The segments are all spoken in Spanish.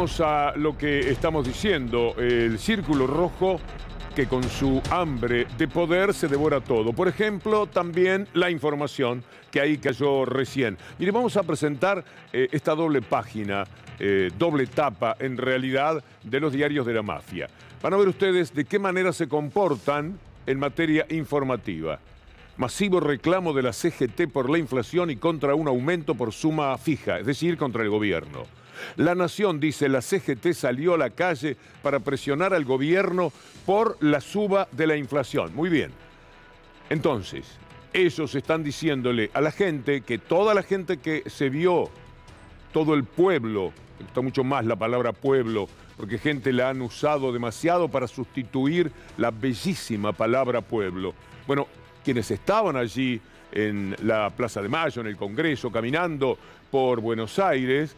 Vamos a lo que estamos diciendo, el círculo rojo que con su hambre de poder se devora todo. Por ejemplo, también la información que ahí cayó recién. Mire, vamos a presentar eh, esta doble página, eh, doble tapa en realidad, de los diarios de la mafia. Van a ver ustedes de qué manera se comportan en materia informativa. Masivo reclamo de la CGT por la inflación y contra un aumento por suma fija, es decir, contra el gobierno. La Nación dice, la CGT salió a la calle para presionar al gobierno por la suba de la inflación. Muy bien. Entonces, ellos están diciéndole a la gente que toda la gente que se vio, todo el pueblo, está mucho más la palabra pueblo, porque gente la han usado demasiado para sustituir la bellísima palabra pueblo. Bueno, quienes estaban allí en la Plaza de Mayo, en el Congreso, caminando por Buenos Aires,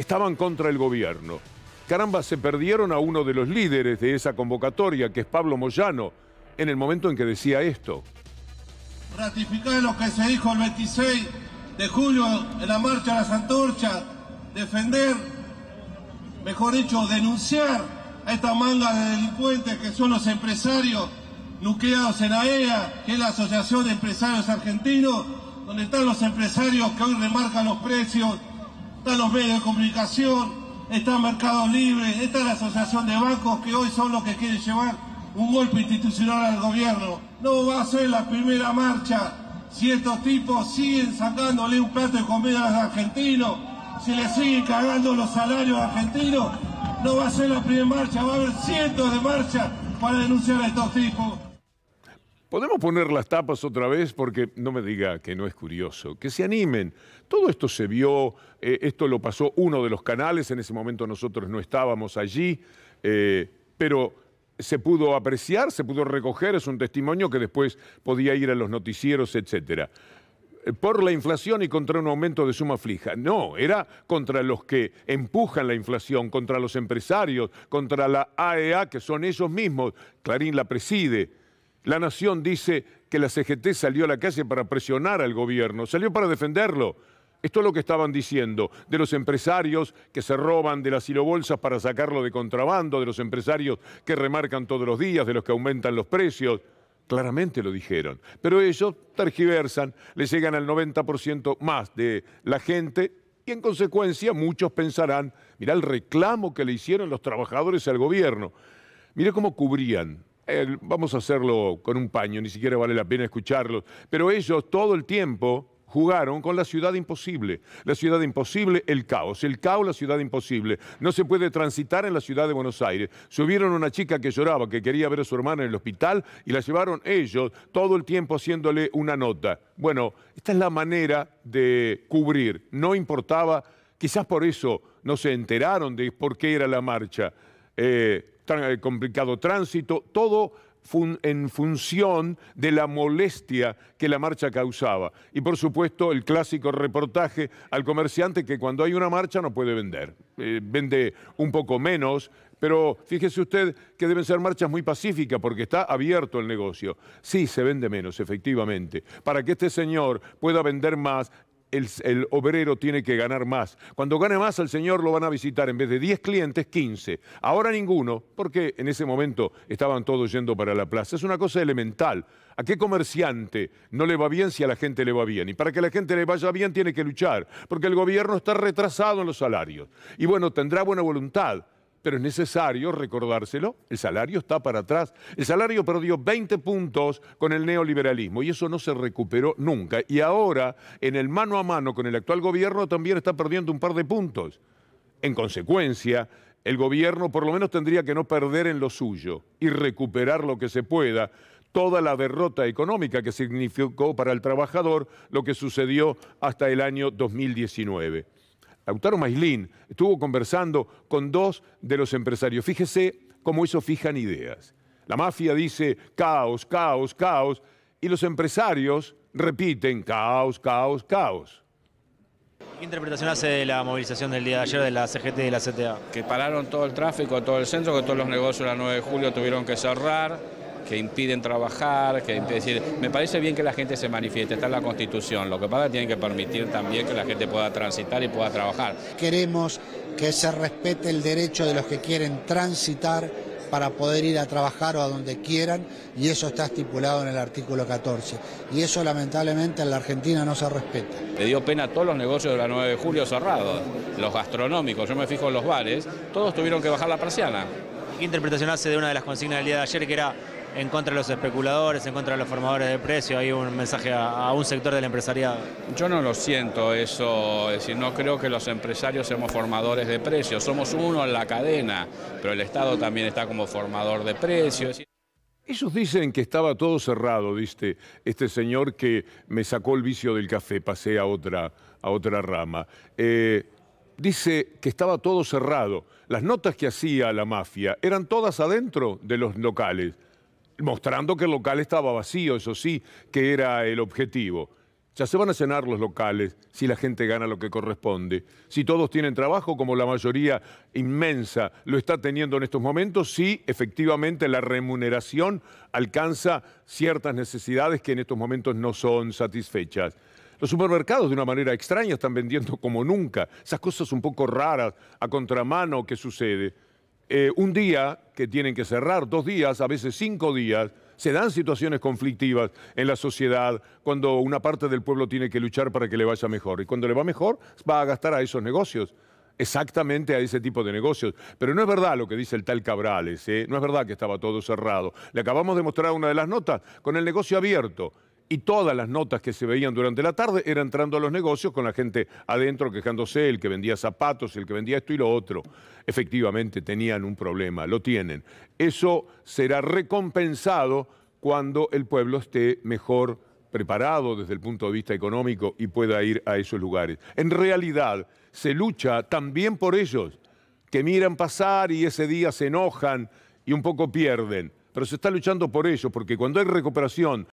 estaban contra el gobierno. Caramba, se perdieron a uno de los líderes de esa convocatoria, que es Pablo Moyano, en el momento en que decía esto. Ratificar lo que se dijo el 26 de julio en la marcha de las antorchas, defender, mejor dicho, denunciar a esta manga de delincuentes que son los empresarios nucleados en AEA, que es la Asociación de Empresarios Argentinos, donde están los empresarios que hoy remarcan los precios están los medios de comunicación, está Mercado Libre, está la Asociación de Bancos que hoy son los que quieren llevar un golpe institucional al gobierno. No va a ser la primera marcha si estos tipos siguen sacándole un plato de comida a los argentinos, si le siguen cagando los salarios argentinos. No va a ser la primera marcha, va a haber cientos de marchas para denunciar a estos tipos. Podemos poner las tapas otra vez porque no me diga que no es curioso. Que se animen. Todo esto se vio, eh, esto lo pasó uno de los canales, en ese momento nosotros no estábamos allí, eh, pero se pudo apreciar, se pudo recoger, es un testimonio que después podía ir a los noticieros, etcétera eh, por la inflación y contra un aumento de suma fija. No, era contra los que empujan la inflación, contra los empresarios, contra la AEA, e que son ellos mismos. Clarín la preside. La Nación dice que la CGT salió a la calle para presionar al gobierno, salió para defenderlo. Esto es lo que estaban diciendo, de los empresarios que se roban de las silobolsas para sacarlo de contrabando, de los empresarios que remarcan todos los días, de los que aumentan los precios. Claramente lo dijeron. Pero ellos tergiversan, le llegan al 90% más de la gente y en consecuencia muchos pensarán, mira el reclamo que le hicieron los trabajadores al gobierno. Mire cómo cubrían vamos a hacerlo con un paño, ni siquiera vale la pena escucharlo, pero ellos todo el tiempo jugaron con la ciudad imposible. La ciudad imposible, el caos. El caos, la ciudad imposible. No se puede transitar en la ciudad de Buenos Aires. Subieron una chica que lloraba, que quería ver a su hermana en el hospital, y la llevaron ellos todo el tiempo haciéndole una nota. Bueno, esta es la manera de cubrir. No importaba, quizás por eso no se enteraron de por qué era la marcha. Eh, complicado tránsito, todo en función de la molestia que la marcha causaba. Y por supuesto el clásico reportaje al comerciante que cuando hay una marcha no puede vender. Eh, vende un poco menos, pero fíjese usted que deben ser marchas muy pacíficas porque está abierto el negocio. Sí, se vende menos, efectivamente. Para que este señor pueda vender más, el, obrero tiene que ganar más. Cuando gane más, al señor lo van a visitar en vez de 10 clientes, 15. Ahora ninguno, porque en ese momento estaban todos yendo para la plaza. Es una cosa elemental. ¿A qué comerciante no le va bien si a la gente le va bien? Y para que la gente le vaya bien tiene que luchar, porque el gobierno está retrasado en los salarios. Y bueno, tendrá buena voluntad pero es necesario recordárselo, el salario está para atrás. El salario perdió 20 puntos con el neoliberalismo y eso no se recuperó nunca. Y ahora, en el mano a mano con el actual gobierno, también está perdiendo un par de puntos. En consecuencia, el gobierno por lo menos tendría que no perder en lo suyo y recuperar lo que se pueda toda la derrota económica que significó para el trabajador lo que sucedió hasta el año 2019. Lautaro Maislin estuvo conversando con dos de los empresarios. Fíjese cómo eso fijan ideas. La mafia dice caos, caos, caos, y los empresarios repiten caos, caos, caos. ¿Qué interpretación hace de la movilización del día de ayer de la CGT y de la CTA? Que pararon todo el tráfico, todo el centro, que todos los negocios a 9 de julio tuvieron que cerrar, que impiden trabajar, que impiden decir, me parece bien que la gente se manifieste, está en la Constitución, lo que pasa es que tienen que permitir también que la gente pueda transitar y pueda trabajar. Queremos que se respete el derecho de los que quieren transitar para poder ir a trabajar o a donde quieran y eso está estipulado en el artículo 14. Y eso lamentablemente en la Argentina no se respeta. Le dio pena a todos los negocios de la 9 de julio cerrados, los gastronómicos, yo me fijo en los bares, todos tuvieron que bajar la persiana. ¿Qué interpretación hace de una de las consignas del día de ayer que era en contra de los especuladores, en contra de los formadores de precios, hay un mensaje a, un sector del empresariado. Yo no lo siento eso, es decir, no creo que los empresarios seamos formadores de precios, somos uno en la cadena, pero el Estado también está como formador de precios. Ellos dicen que estaba todo cerrado, viste, este señor que me sacó el vicio del café, pasé a otra, a otra rama. Eh, dice que estaba todo cerrado. Las notas que hacía la mafia eran todas adentro de los locales mostrando que el local estaba vacío, eso sí, que era el objetivo. Ya se van a llenar los locales si la gente gana lo que corresponde. Si todos tienen trabajo, como la mayoría inmensa lo está teniendo en estos momentos, si efectivamente la remuneración alcanza ciertas necesidades que en estos momentos no son satisfechas. Los supermercados de una manera extraña están vendiendo como nunca. Esas cosas un poco raras, a contramano, que sucede. Eh, un día que tienen que cerrar, dos días, a veces cinco días, se dan situaciones conflictivas en la sociedad cuando una parte del pueblo tiene que luchar para que le vaya mejor. Y cuando le va mejor, va a gastar a esos negocios exactamente a ese tipo de negocios. Pero no es verdad lo que dice el tal Cabrales, ¿eh? no es verdad que estaba todo cerrado. Le acabamos de mostrar una de las notas con el negocio abierto y todas las notas que se veían durante la tarde eran entrando a los negocios con la gente adentro quejándose, el que vendía zapatos, el que vendía esto y lo otro. Efectivamente tenían un problema, lo tienen. Eso será recompensado cuando el pueblo esté mejor preparado desde el punto de vista económico y pueda ir a esos lugares. En realidad se lucha también por ellos, que miran pasar y ese día se enojan y un poco pierden pero se está luchando por ello, porque cuando hay recuperación